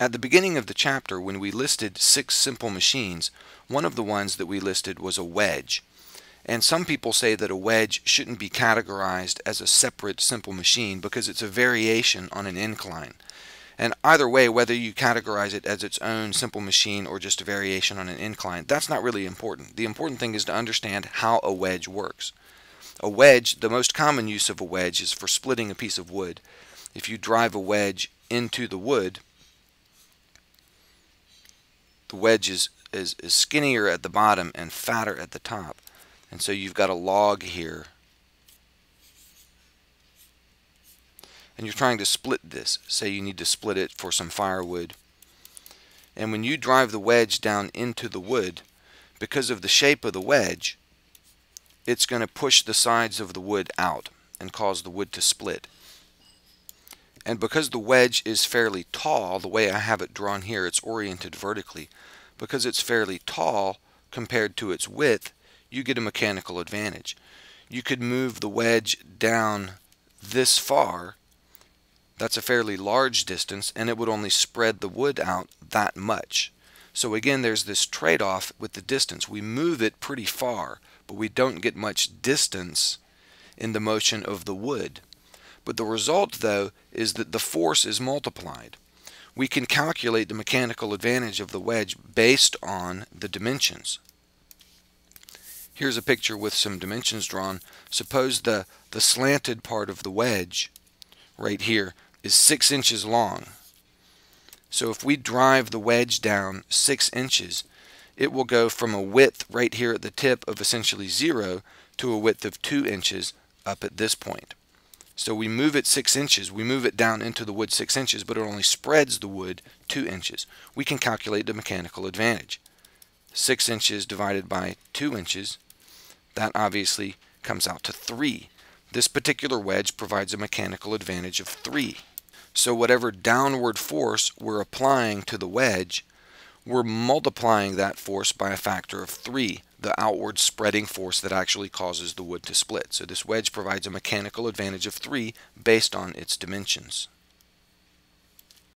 At the beginning of the chapter, when we listed six simple machines, one of the ones that we listed was a wedge. And some people say that a wedge shouldn't be categorized as a separate simple machine because it's a variation on an incline. And either way, whether you categorize it as its own simple machine or just a variation on an incline, that's not really important. The important thing is to understand how a wedge works. A wedge, the most common use of a wedge is for splitting a piece of wood. If you drive a wedge into the wood, the wedge is, is, is skinnier at the bottom and fatter at the top. And so you've got a log here. And you're trying to split this. Say you need to split it for some firewood. And when you drive the wedge down into the wood, because of the shape of the wedge, it's going to push the sides of the wood out and cause the wood to split. And because the wedge is fairly tall, the way I have it drawn here, it's oriented vertically. Because it's fairly tall compared to its width, you get a mechanical advantage. You could move the wedge down this far. That's a fairly large distance, and it would only spread the wood out that much. So again, there's this trade-off with the distance. We move it pretty far, but we don't get much distance in the motion of the wood. But the result, though, is that the force is multiplied. We can calculate the mechanical advantage of the wedge based on the dimensions. Here's a picture with some dimensions drawn. Suppose the, the slanted part of the wedge right here is 6 inches long. So if we drive the wedge down 6 inches, it will go from a width right here at the tip of essentially 0 to a width of 2 inches up at this point. So we move it 6 inches, we move it down into the wood 6 inches, but it only spreads the wood 2 inches. We can calculate the mechanical advantage. 6 inches divided by 2 inches, that obviously comes out to 3. This particular wedge provides a mechanical advantage of 3. So whatever downward force we're applying to the wedge, we're multiplying that force by a factor of 3 the outward spreading force that actually causes the wood to split. So this wedge provides a mechanical advantage of 3 based on its dimensions.